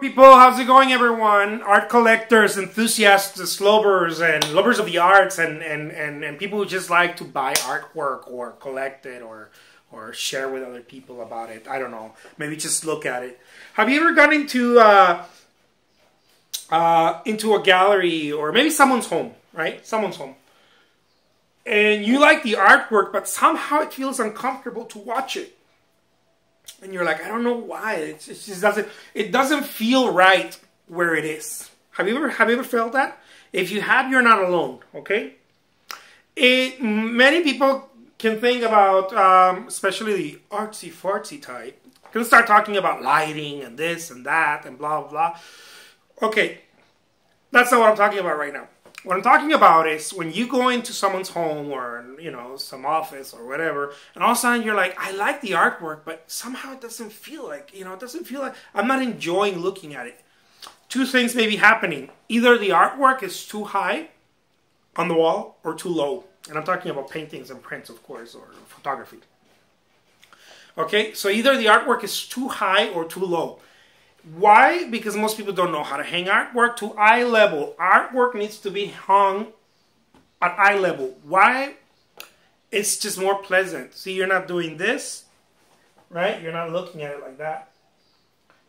People, how's it going everyone? Art collectors, enthusiasts, lovers, and lovers of the arts and, and, and, and people who just like to buy artwork or collect it or or share with other people about it. I don't know. Maybe just look at it. Have you ever gone into uh, uh, into a gallery or maybe someone's home, right? Someone's home. And you like the artwork, but somehow it feels uncomfortable to watch it and you're like, I don't know why. It just doesn't. It doesn't feel right where it is. Have you ever have you ever felt that? If you have, you're not alone. Okay. It many people can think about, um, especially the artsy fartsy type, can start talking about lighting and this and that and blah blah blah. Okay, that's not what I'm talking about right now. What I'm talking about is when you go into someone's home or you know some office or whatever, and all of a sudden you're like, I like the artwork, but somehow it doesn't feel like you know it doesn't feel like I'm not enjoying looking at it. Two things may be happening: either the artwork is too high on the wall or too low, and I'm talking about paintings and prints, of course, or photography. Okay, so either the artwork is too high or too low. Why? Because most people don't know how to hang artwork to eye level. Artwork needs to be hung at eye level. Why? It's just more pleasant. See, you're not doing this, right? You're not looking at it like that.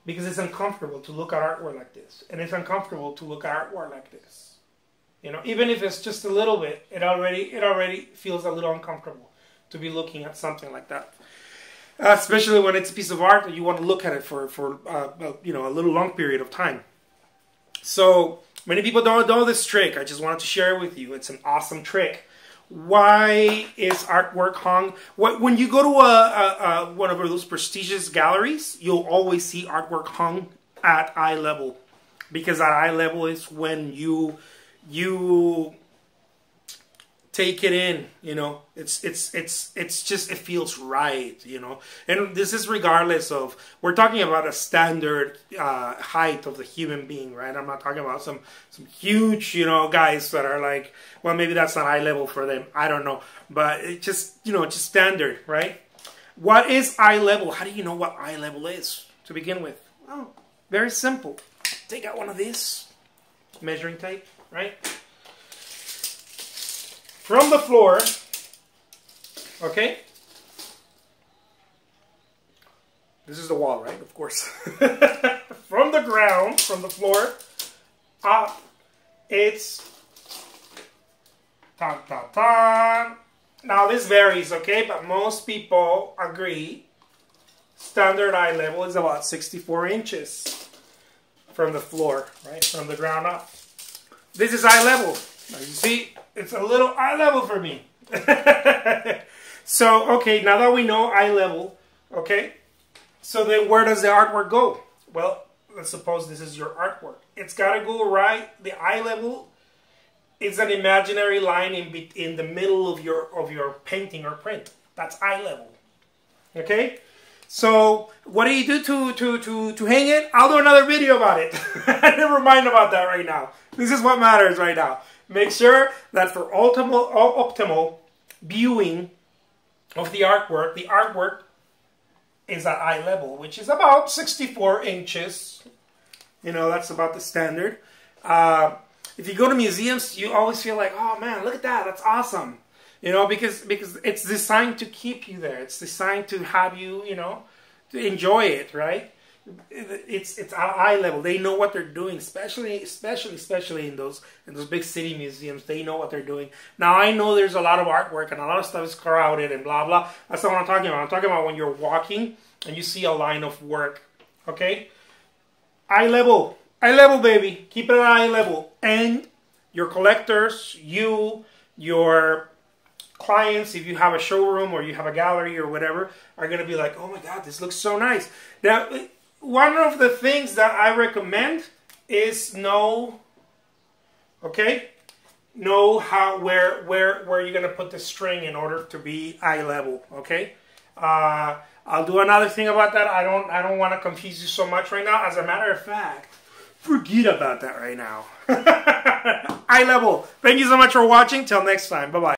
Because it's uncomfortable to look at artwork like this. And it's uncomfortable to look at artwork like this. You know, even if it's just a little bit, it already it already feels a little uncomfortable to be looking at something like that. Uh, especially when it's a piece of art that you want to look at it for for uh, you know a little long period of time. So many people don't know this trick. I just wanted to share it with you. It's an awesome trick. Why is artwork hung? When you go to a, a, a, one of those prestigious galleries, you'll always see artwork hung at eye level, because at eye level is when you you take it in you know? It's it's it's it's just it feels right you know? And this is regardless of we're talking about a standard uh, height of the human being right? I'm not talking about some some huge you know guys that are like well maybe that's not eye level for them. I don't know. But it just you know just standard right? What is eye level? How do you know what eye level is to begin with? Oh very simple. Take out one of these measuring tape right from the floor, okay? This is the wall, right? Of course. from the ground, from the floor, up, it's ta ta ta. Now this varies, okay? But most people agree standard eye level is about 64 inches from the floor, right? From the ground up. This is eye level. You see, it's a little eye level for me. so, okay, now that we know eye level, okay, so then where does the artwork go? Well, let's suppose this is your artwork. It's got to go right, the eye level is an imaginary line in, in the middle of your, of your painting or print. That's eye level, okay? So what do you do to, to, to, to hang it? I'll do another video about it. Never mind about that right now. This is what matters right now. Make sure that for optimal, optimal viewing of the artwork, the artwork is at eye level, which is about 64 inches. You know, that's about the standard. Uh, if you go to museums, you always feel like, oh man, look at that, that's awesome. You know, because because it's designed to keep you there. It's designed to have you, you know, to enjoy it, right? It's it's eye level. They know what they're doing, especially especially especially in those in those big city museums. They know what they're doing. Now I know there's a lot of artwork and a lot of stuff is crowded and blah blah. That's not what I'm talking about. I'm talking about when you're walking and you see a line of work. Okay, eye level, eye level, baby. Keep it at eye level, and your collectors, you, your clients, if you have a showroom or you have a gallery or whatever, are going to be like, oh my God, this looks so nice. Now, one of the things that I recommend is know, okay, know how where where where you're gonna put the string in order to be eye level. Okay, uh, I'll do another thing about that. I don't I don't want to confuse you so much right now. As a matter of fact, forget about that right now. eye level. Thank you so much for watching. Till next time. Bye bye.